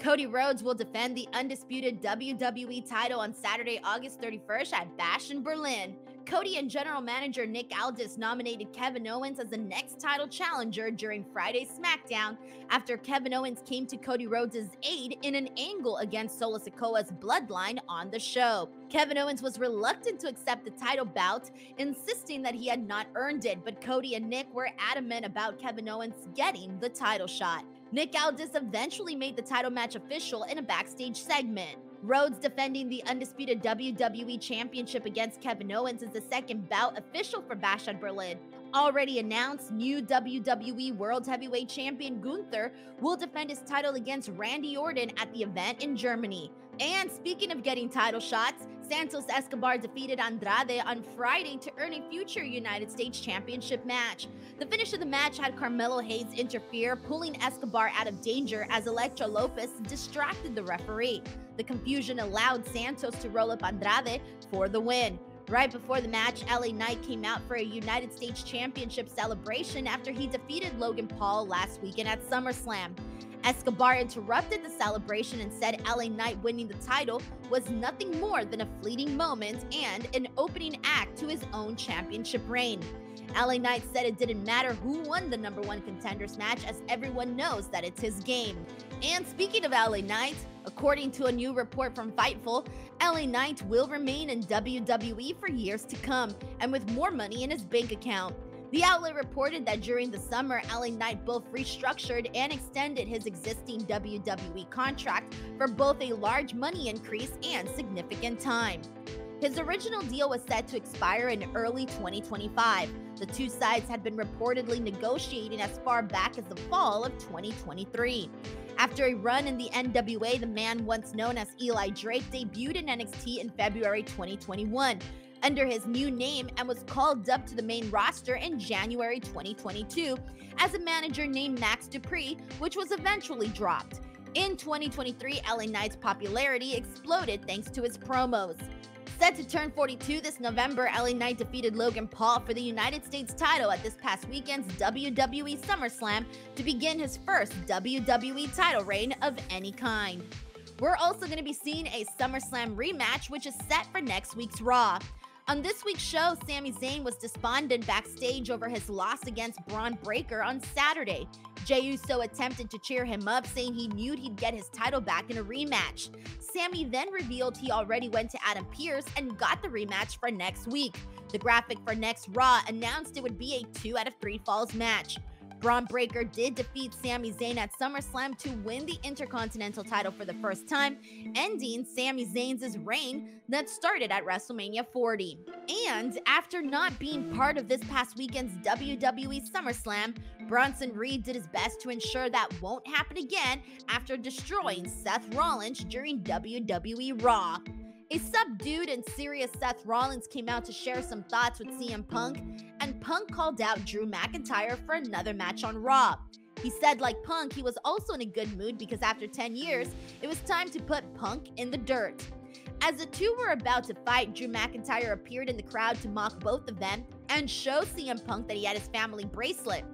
Cody Rhodes will defend the undisputed WWE title on Saturday, August 31st at Bash in Berlin. Cody and general manager Nick Aldis nominated Kevin Owens as the next title challenger during Friday's SmackDown after Kevin Owens came to Cody Rhodes' aid in an angle against Solo Sikoa's bloodline on the show. Kevin Owens was reluctant to accept the title bout, insisting that he had not earned it, but Cody and Nick were adamant about Kevin Owens getting the title shot. Nick Aldis eventually made the title match official in a backstage segment. Rhodes defending the undisputed WWE Championship against Kevin Owens is the second bout official for Bash at Berlin. Already announced, new WWE World Heavyweight Champion Gunther will defend his title against Randy Orton at the event in Germany. And speaking of getting title shots, Santos Escobar defeated Andrade on Friday to earn a future United States Championship match. The finish of the match had Carmelo Hayes interfere, pulling Escobar out of danger as Elektra Lopez distracted the referee. The confusion allowed Santos to roll up Andrade for the win. Right before the match, LA Knight came out for a United States Championship celebration after he defeated Logan Paul last weekend at SummerSlam. Escobar interrupted the celebration and said LA Knight winning the title was nothing more than a fleeting moment and an opening act to his own championship reign. LA Knight said it didn't matter who won the number one contenders match, as everyone knows that it's his game. And speaking of LA Knight, according to a new report from Fightful, LA Knight will remain in WWE for years to come and with more money in his bank account. The outlet reported that during the summer, LA Knight both restructured and extended his existing WWE contract for both a large money increase and significant time. His original deal was set to expire in early 2025. The two sides had been reportedly negotiating as far back as the fall of 2023. After a run in the NWA, the man once known as Eli Drake debuted in NXT in February 2021 under his new name and was called up to the main roster in January 2022 as a manager named Max Dupri, which was eventually dropped. In 2023, LA Knight's popularity exploded thanks to his promos. Set to turn 42 this November, LA Knight defeated Logan Paul for the United States title at this past weekend's WWE SummerSlam to begin his first WWE title reign of any kind. We're also going to be seeing a SummerSlam rematch, which is set for next week's Raw. On this week's show, Sami Zayn was despondent backstage over his loss against Bron Breakker on Saturday. Jey Uso attempted to cheer him up, saying he knew he'd get his title back in a rematch. Sami then revealed he already went to Adam Pearce and got the rematch for next week. The graphic for next Raw announced it would be a 2 out of 3 falls match. Bron Breakker did defeat Sami Zayn at SummerSlam to win the Intercontinental title for the first time, ending Sami Zayn's reign that started at WrestleMania 40. And after not being part of this past weekend's WWE SummerSlam, Bronson Reed did his best to ensure that won't happen again after destroying Seth Rollins during WWE Raw. A subdued and serious Seth Rollins came out to share some thoughts with CM Punk, and Punk called out Drew McIntyre for another match on Raw. He said, like Punk, he was also in a good mood because after 10 years, it was time to put Punk in the dirt. As the two were about to fight, Drew McIntyre appeared in the crowd to mock both of them and show CM Punk that he had his family bracelet.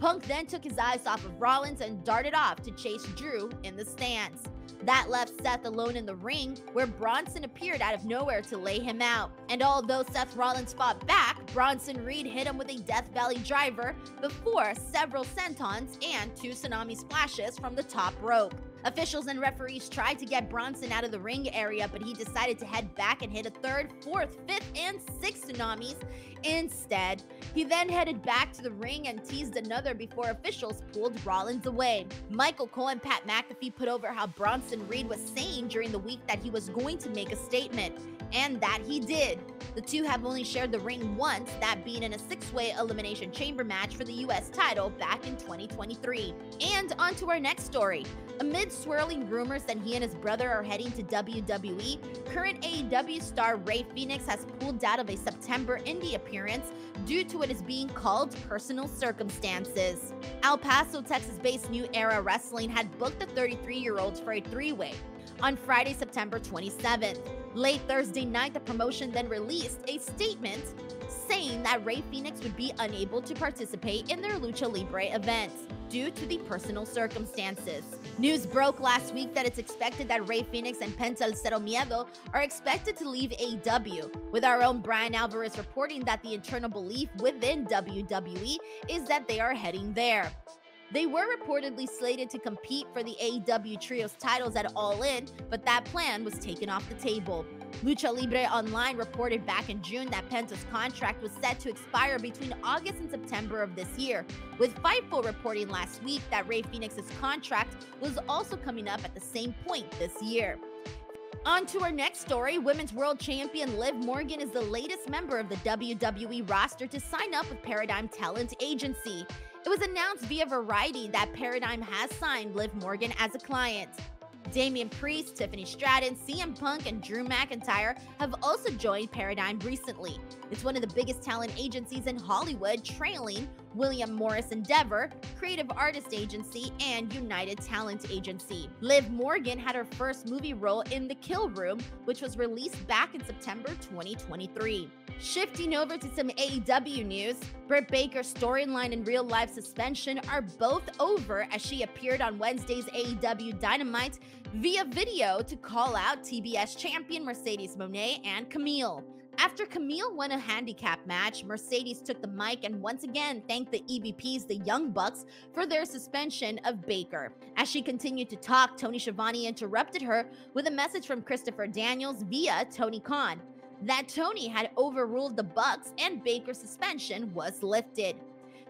Punk then took his eyes off of Rollins and darted off to chase Drew in the stands. That left Seth alone in the ring, where Bronson appeared out of nowhere to lay him out. And although Seth Rollins fought back, Bronson Reed hit him with a Death Valley driver before several sentons and two tsunami splashes from the top rope. Officials and referees tried to get Bronson out of the ring area, but he decided to head back and hit a third, fourth, fifth, and sixth tsunamis instead. He then headed back to the ring and teased another before officials pulled Rollins away. Michael Cole and Pat McAfee put over how Bronson Reed was saying during the week that he was going to make a statement, and that he did. The two have only shared the ring once, that being in a six way elimination chamber match for the US title back in 2023. And on to our next story. Amid swirling rumors that he and his brother are heading to WWE, current AEW star Rey Fenix has pulled out of a September indie appearance due to what is being called personal circumstances. El Paso, Texas based New Era Wrestling had booked the 33 year old for a three way on Friday, September 27th. Late Thursday night, the promotion then released a statement saying that Rey Fenix would be unable to participate in their Lucha Libre events due to the personal circumstances. News broke last week that it's expected that Rey Fenix and Penta El Cero Miedo are expected to leave AEW, with our own Bryan Alvarez reporting that the internal belief within WWE is that they are heading there. They were reportedly slated to compete for the AEW Trios titles at All In, but that plan was taken off the table. Lucha Libre Online reported back in June that Penta's contract was set to expire between August and September of this year, with Fightful reporting last week that Rey Fenix's contract was also coming up at the same point this year. On to our next story. Women's World Champion Liv Morgan is the latest member of the WWE roster to sign up with Paradigm Talent Agency. It was announced via Variety that Paradigm has signed Liv Morgan as a client. Damian Priest, Tiffany Stratton, CM Punk, and Drew McIntyre have also joined Paradigm recently. It's one of the biggest talent agencies in Hollywood, trailing William Morris Endeavor, Creative Artist Agency, and United Talent Agency. Liv Morgan had her first movie role in The Kill Room, which was released back in September 2023. Shifting over to some AEW news, Britt Baker's storyline and real life suspension are both over as she appeared on Wednesday's AEW Dynamite via video to call out TBS champion Mercedes Moné and Kamille. After Kamille won a handicap match, Mercedes took the mic and once again thanked the EVPs, the Young Bucks, for their suspension of Baker. As she continued to talk, Tony Schiavone interrupted her with a message from Christopher Daniels via Tony Khan that Tony had overruled the Bucks and Baker's suspension was lifted.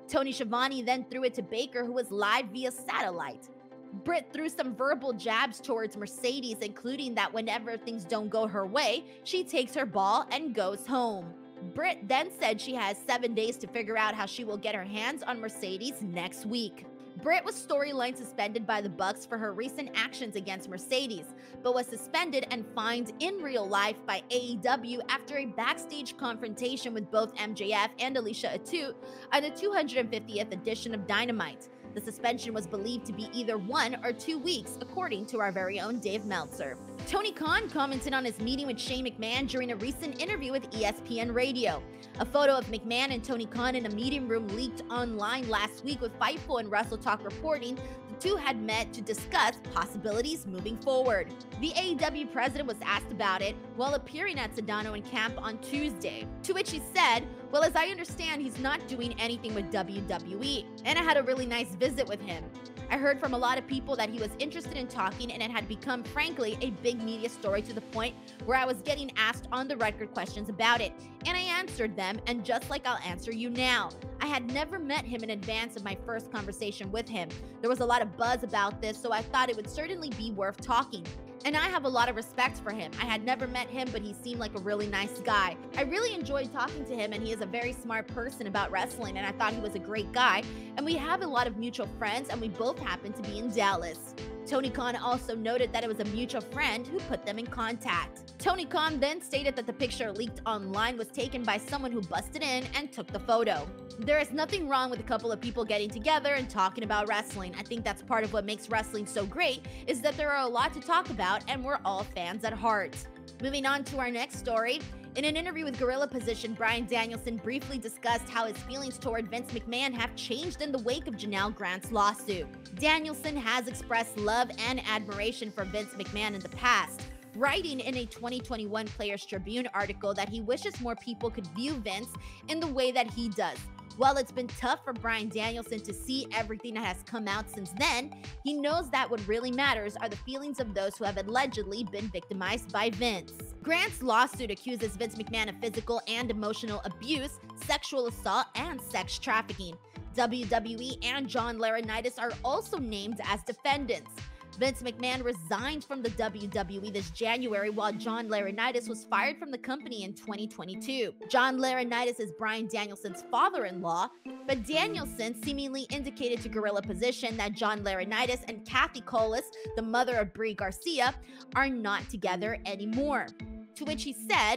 Tony Schiavone then threw it to Baker, who was live via satellite. Britt threw some verbal jabs towards Mercedes, including that whenever things don't go her way, she takes her ball and goes home. Britt then said she has seven days to figure out how she will get her hands on Mercedes next week. Britt was storyline suspended by the Bucks for her recent actions against Mercedes, but was suspended and fined in real life by AEW after a backstage confrontation with both MJF and Alicia Atout on the 250th edition of Dynamite. The suspension was believed to be either one or two weeks, according to our very own Dave Meltzer. Tony Khan commented on his meeting with Shane McMahon during a recent interview with ESPN Radio. A photo of McMahon and Tony Khan in a meeting room leaked online last week with Fightful and Wrestle Talk reporting two had met to discuss possibilities moving forward. The AEW president was asked about it while appearing at Sedano and Camp on Tuesday, to which he said, Well, as I understand, he's not doing anything with WWE, and I had a really nice visit with him. I heard from a lot of people that he was interested in talking, and it had become, frankly, a big media story to the point where I was getting asked on the record questions about it. And I answered them, and just like I'll answer you now, I had never met him in advance of my first conversation with him. There was a lot of buzz about this, so I thought it would certainly be worth talking. And I have a lot of respect for him. I had never met him, but he seemed like a really nice guy. I really enjoyed talking to him, and he is a very smart person about wrestling, and I thought he was a great guy. And we have a lot of mutual friends, and we both happen to be in Dallas. Tony Khan also noted that it was a mutual friend who put them in contact. Tony Khan then stated that the picture leaked online was taken by someone who busted in and took the photo. There is nothing wrong with a couple of people getting together and talking about wrestling. I think that's part of what makes wrestling so great is that there are a lot to talk about and we're all fans at heart. Moving on to our next story, in an interview with Gorilla Position, Bryan Danielson briefly discussed how his feelings toward Vince McMahon have changed in the wake of Janelle Grant's lawsuit. Danielson has expressed love and admiration for Vince McMahon in the past, writing in a 2021 Players Tribune article that he wishes more people could view Vince in the way that he does, while it's been tough for Bryan Danielson to see everything that has come out since then, he knows that what really matters are the feelings of those who have allegedly been victimized by Vince. Grant's lawsuit accuses Vince McMahon of physical and emotional abuse, sexual assault, and sex trafficking. WWE and John Laurinaitis are also named as defendants. Vince McMahon resigned from the WWE this January while John Laurinaitis was fired from the company in 2022. John Laurinaitis is Bryan Danielson's father-in-law, but Danielson seemingly indicated to Gorilla Position that John Laurinaitis and Kathy Colace, the mother of Brie Garcia, are not together anymore. To which he said,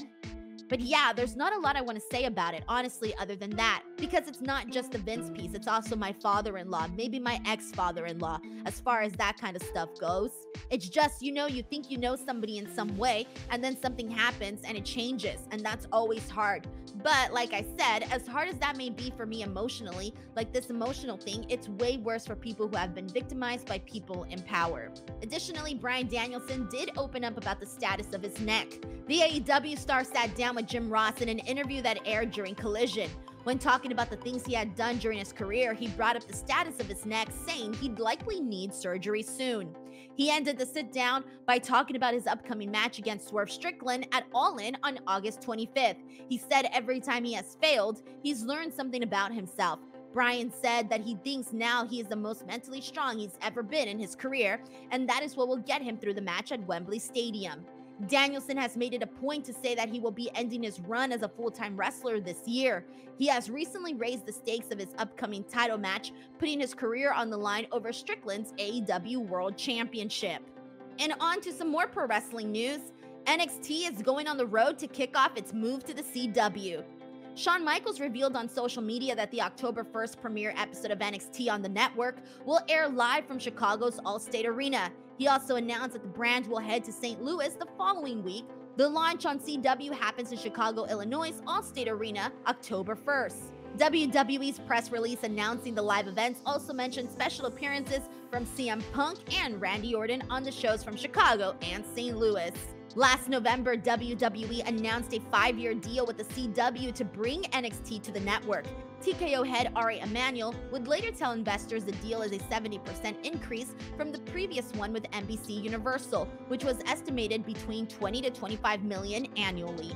But yeah, there's not a lot I want to say about it, honestly, other than that, because it's not just the Vince piece, it's also my father in law, maybe my ex father in law, as far as that kind of stuff goes. It's just, you know, you think you know somebody in some way, and then something happens and it changes, and that's always hard. But like I said, as hard as that may be for me emotionally, like this emotional thing, it's way worse for people who have been victimized by people in power. Additionally, Bryan Danielson did open up about the status of his neck. The AEW star sat down with Jim Ross in an interview that aired during Collision. When talking about the things he had done during his career, he brought up the status of his neck, saying he'd likely need surgery soon. He ended the sit down by talking about his upcoming match against Swerve Strickland at All In on August 25th. He said every time he has failed, he's learned something about himself. Bryan said that he thinks now he is the most mentally strong he's ever been in his career, and that is what will get him through the match at Wembley Stadium. Danielson has made it a point to say that he will be ending his run as a full time wrestler this year. He has recently raised the stakes of his upcoming title match, putting his career on the line over Strickland's AEW World Championship. And on to some more pro wrestling news. NXT is going on the road to kick off its move to the CW. Shawn Michaels revealed on social media that the October 1st premiere episode of NXT on the network will air live from Chicago's Allstate Arena. He also announced that the brand will head to St. Louis the following week. The launch on CW happens in Chicago, Illinois' Allstate Arena, October 1st. WWE's press release announcing the live events also mentioned special appearances from CM Punk and Randy Orton on the shows from Chicago and St. Louis. Last November, WWE announced a five year deal with the CW to bring NXT to the network. TKO head Ari Emanuel would later tell investors the deal is a 70% increase from the previous one with NBC Universal, which was estimated between 20 to 25 million annually.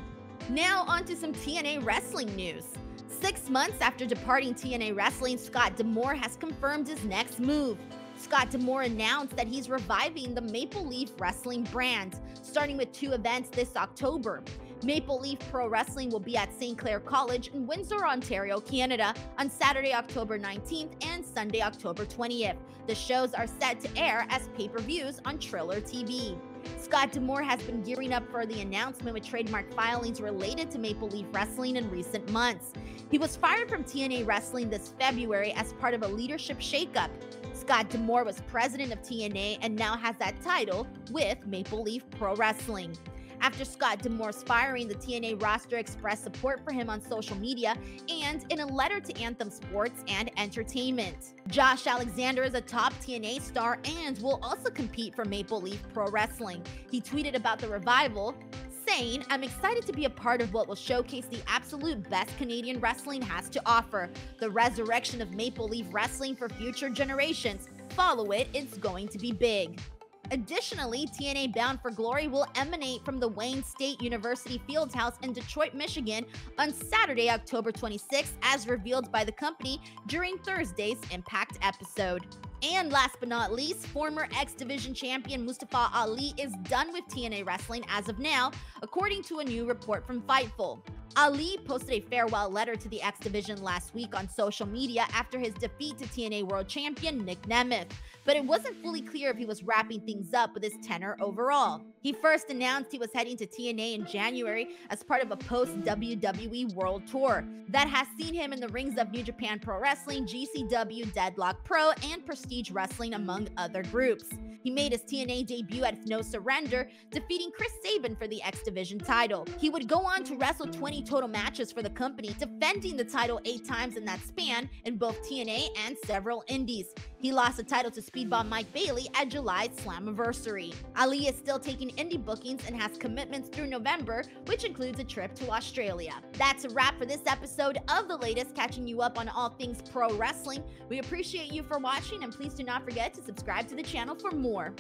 Now, on to some TNA wrestling news. Six months after departing TNA Wrestling, Scott D'Amore has confirmed his next move. Scott D'Amore announced that he's reviving the Maple Leaf Wrestling brand, starting with two events this October. Maple Leaf Pro Wrestling will be at St. Clair College in Windsor, Ontario, Canada on Saturday, October 19th and Sunday, October 20th. The shows are set to air as pay per views on Triller TV. Scott D'Amore has been gearing up for the announcement with trademark filings related to Maple Leaf Wrestling in recent months. He was fired from TNA Wrestling this February as part of a leadership shakeup. Scott D'Amore was president of TNA and now has that title with Maple Leaf Pro Wrestling. After Scott D'Amore's firing, the TNA roster expressed support for him on social media and in a letter to Anthem Sports and Entertainment. Josh Alexander is a top TNA star and will also compete for Maple Leaf Pro Wrestling. He tweeted about the revival, saying, I'm excited to be a part of what will showcase the absolute best Canadian wrestling has to offer the resurrection of Maple Leaf Wrestling for future generations. Follow it, it's going to be big. Additionally, TNA Bound for Glory will emanate from the Wayne State University Fieldhouse in Detroit, Michigan on Saturday, October 26th, as revealed by the company during Thursday's Impact episode. And last but not least, former X Division champion Mustafa Ali is done with TNA Wrestling as of now, according to a new report from Fightful. Ali posted a farewell letter to the X Division last week on social media after his defeat to TNA World Champion Nick Nemeth, but it wasn't fully clear if he was wrapping things up with his tenor overall. He first announced he was heading to TNA in January as part of a post WWE World Tour that has seen him in the rings of New Japan Pro Wrestling, GCW, Deadlock Pro, and Prestige Wrestling, among other groups. He made his TNA debut at No Surrender, defeating Chris Sabin for the X Division title. He would go on to wrestle 20 total matches for the company, defending the title eight times in that span in both TNA and several indies. He lost the title to Speedball Mike Bailey at July's Slammiversary. Ali is still taking indie bookings and has commitments through November, which includes a trip to Australia. That's a wrap for this episode of the latest, catching you up on all things pro wrestling. We appreciate you for watching, and please do not forget to subscribe to the channel for more.